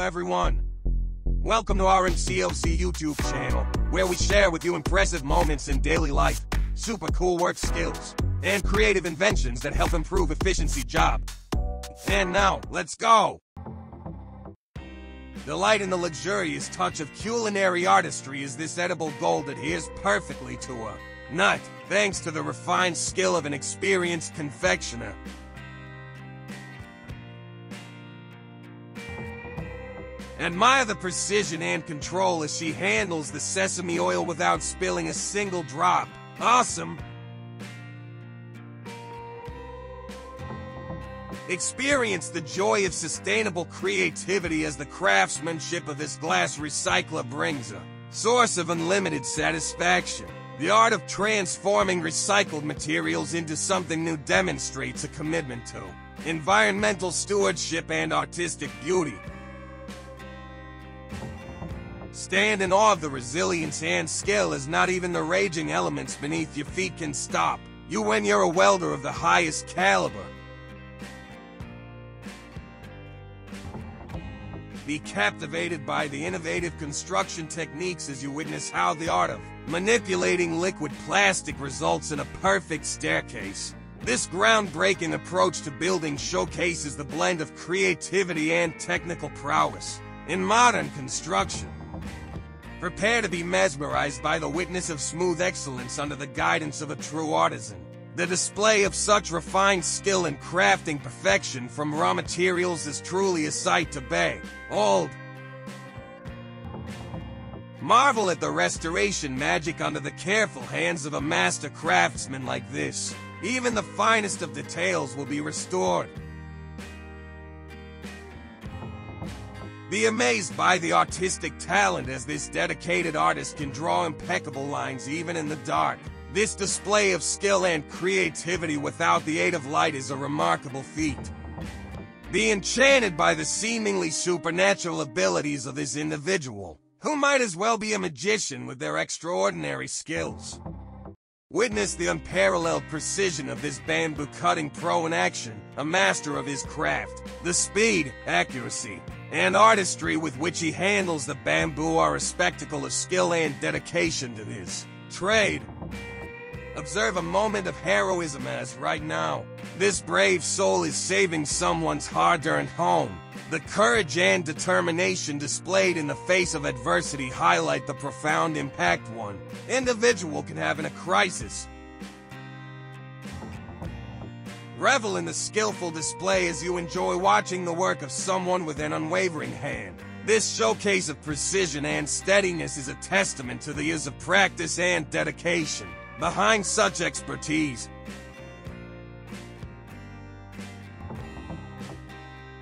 everyone. Welcome to our MCOC YouTube channel, where we share with you impressive moments in daily life, super cool work skills, and creative inventions that help improve efficiency job. And now, let's go! Delight in the luxurious touch of culinary artistry is this edible gold that adheres perfectly to a nut, thanks to the refined skill of an experienced confectioner. Admire the precision and control as she handles the sesame oil without spilling a single drop. Awesome! Experience the joy of sustainable creativity as the craftsmanship of this glass recycler brings a source of unlimited satisfaction. The art of transforming recycled materials into something new demonstrates a commitment to environmental stewardship and artistic beauty. Stand in awe of the resilience and skill as not even the raging elements beneath your feet can stop you when you're a welder of the highest caliber. Be captivated by the innovative construction techniques as you witness how the art of manipulating liquid plastic results in a perfect staircase. This groundbreaking approach to building showcases the blend of creativity and technical prowess in modern construction. Prepare to be mesmerized by the witness of smooth excellence under the guidance of a true artisan. The display of such refined skill and crafting perfection from raw materials is truly a sight to behold. Marvel at the restoration magic under the careful hands of a master craftsman like this. Even the finest of details will be restored. Be amazed by the artistic talent as this dedicated artist can draw impeccable lines even in the dark. This display of skill and creativity without the aid of light is a remarkable feat. Be enchanted by the seemingly supernatural abilities of this individual, who might as well be a magician with their extraordinary skills. Witness the unparalleled precision of this bamboo cutting pro in action, a master of his craft. The speed, accuracy, and artistry with which he handles the bamboo are a spectacle of skill and dedication to his trade. Observe a moment of heroism as right now. This brave soul is saving someone's hard-earned home. The courage and determination displayed in the face of adversity highlight the profound impact one individual can have in a crisis. Revel in the skillful display as you enjoy watching the work of someone with an unwavering hand. This showcase of precision and steadiness is a testament to the years of practice and dedication behind such expertise.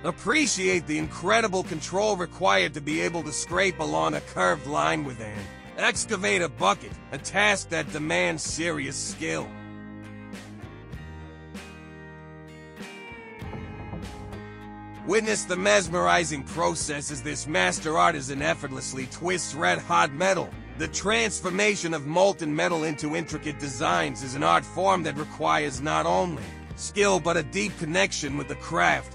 Appreciate the incredible control required to be able to scrape along a curved line with an excavate a bucket, a task that demands serious skill. Witness the mesmerizing process as this master artisan effortlessly twists red-hot metal. The transformation of molten metal into intricate designs is an art form that requires not only skill but a deep connection with the craft.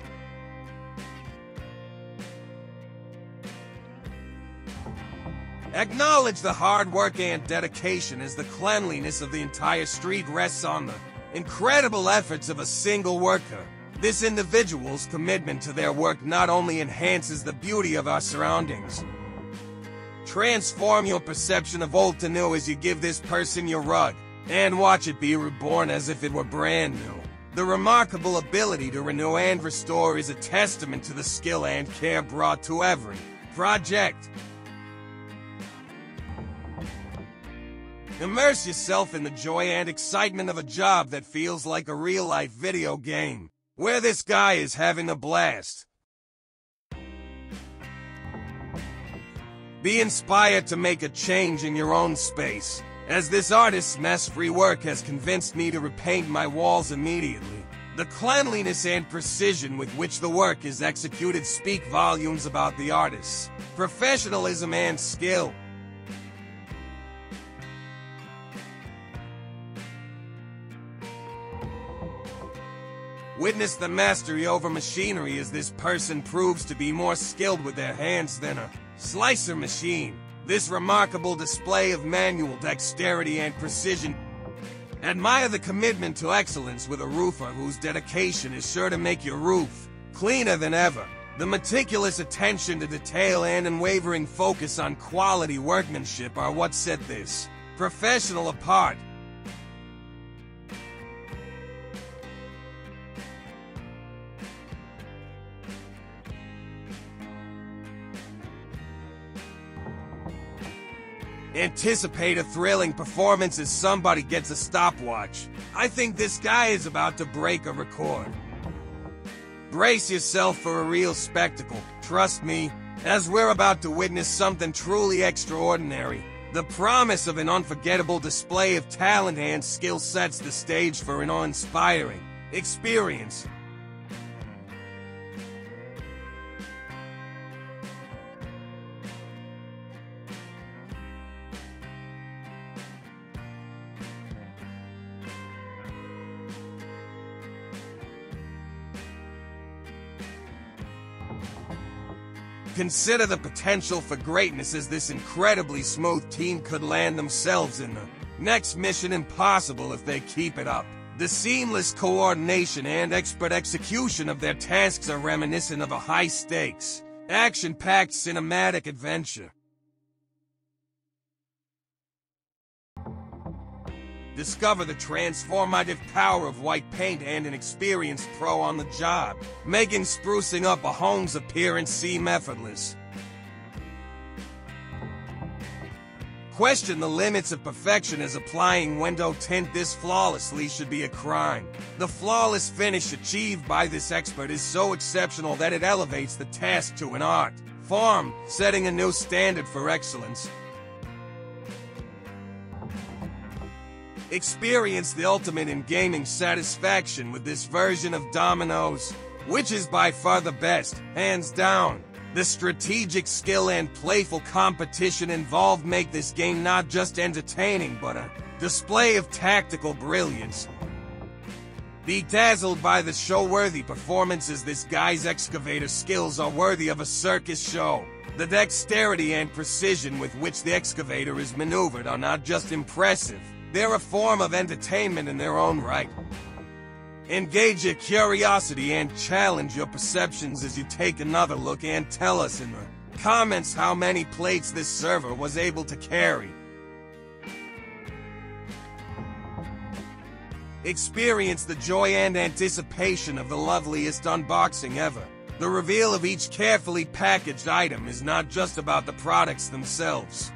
Acknowledge the hard work and dedication as the cleanliness of the entire street rests on the incredible efforts of a single worker. This individual's commitment to their work not only enhances the beauty of our surroundings, transform your perception of old to new as you give this person your rug, and watch it be reborn as if it were brand new. The remarkable ability to renew and restore is a testament to the skill and care brought to every project. Immerse yourself in the joy and excitement of a job that feels like a real-life video game, where this guy is having a blast. Be inspired to make a change in your own space, as this artist's mess-free work has convinced me to repaint my walls immediately. The cleanliness and precision with which the work is executed speak volumes about the artist's professionalism and skill. Witness the mastery over machinery as this person proves to be more skilled with their hands than a slicer machine. This remarkable display of manual dexterity and precision Admire the commitment to excellence with a roofer whose dedication is sure to make your roof cleaner than ever. The meticulous attention to detail and unwavering focus on quality workmanship are what set this professional apart. Anticipate a thrilling performance as somebody gets a stopwatch. I think this guy is about to break a record. Brace yourself for a real spectacle, trust me, as we're about to witness something truly extraordinary. The promise of an unforgettable display of talent and skill sets the stage for an awe-inspiring experience. Consider the potential for greatness as this incredibly smooth team could land themselves in the next Mission Impossible if they keep it up. The seamless coordination and expert execution of their tasks are reminiscent of a high-stakes, action-packed cinematic adventure. Discover the transformative power of white paint and an experienced pro on the job, making sprucing up a home's appearance seem effortless. Question the limits of perfection as applying window tint this flawlessly should be a crime. The flawless finish achieved by this expert is so exceptional that it elevates the task to an art form, setting a new standard for excellence. Experience the ultimate in gaming satisfaction with this version of Dominoes, which is by far the best, hands down. The strategic skill and playful competition involved make this game not just entertaining, but a display of tactical brilliance. Be dazzled by the show-worthy performances this guy's excavator skills are worthy of a circus show. The dexterity and precision with which the excavator is maneuvered are not just impressive, they're a form of entertainment in their own right. Engage your curiosity and challenge your perceptions as you take another look and tell us in the comments how many plates this server was able to carry. Experience the joy and anticipation of the loveliest unboxing ever. The reveal of each carefully packaged item is not just about the products themselves.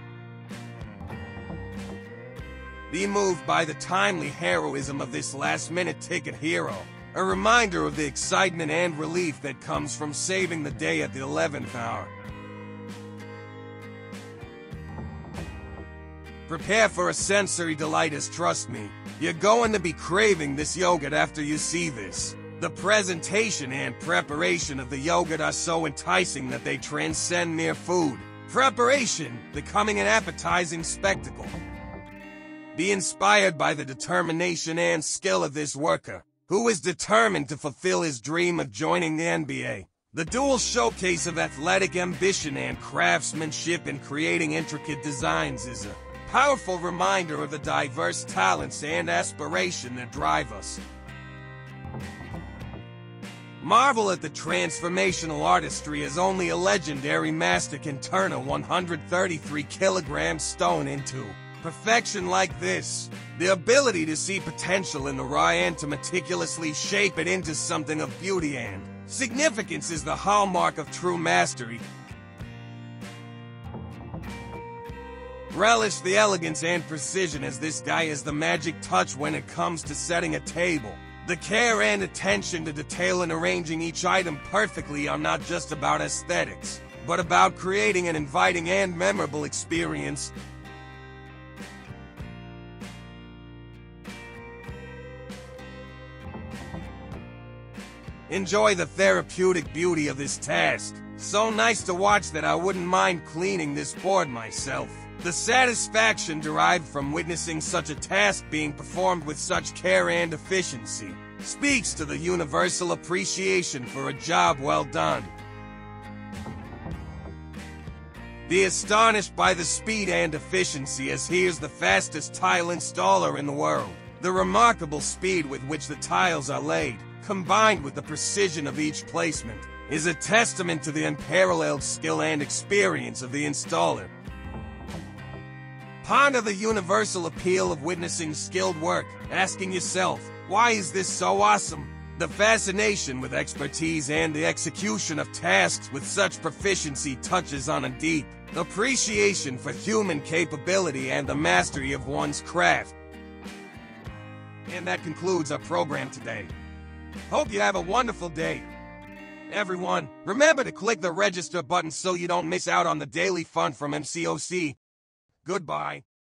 Be moved by the timely heroism of this last-minute ticket hero. A reminder of the excitement and relief that comes from saving the day at the 11th hour. Prepare for a sensory delight as trust me, you're going to be craving this yogurt after you see this. The presentation and preparation of the yogurt are so enticing that they transcend mere food. Preparation becoming an appetizing spectacle. Be inspired by the determination and skill of this worker, who is determined to fulfill his dream of joining the NBA. The dual showcase of athletic ambition and craftsmanship in creating intricate designs is a powerful reminder of the diverse talents and aspiration that drive us. Marvel at the transformational artistry as only a legendary master can turn a 133 kilogram stone into. Perfection like this, the ability to see potential in the raw and to meticulously shape it into something of beauty and significance is the hallmark of true mastery. Relish the elegance and precision as this guy is the magic touch when it comes to setting a table. The care and attention to detail in arranging each item perfectly are not just about aesthetics, but about creating an inviting and memorable experience Enjoy the therapeutic beauty of this task. So nice to watch that I wouldn't mind cleaning this board myself. The satisfaction derived from witnessing such a task being performed with such care and efficiency speaks to the universal appreciation for a job well done. Be astonished by the speed and efficiency as he is the fastest tile installer in the world. The remarkable speed with which the tiles are laid, combined with the precision of each placement, is a testament to the unparalleled skill and experience of the installer. Ponder the universal appeal of witnessing skilled work, asking yourself, why is this so awesome? The fascination with expertise and the execution of tasks with such proficiency touches on a deep appreciation for human capability and the mastery of one's craft. And that concludes our program today. Hope you have a wonderful day. Everyone, remember to click the register button so you don't miss out on the daily fun from MCOC. Goodbye.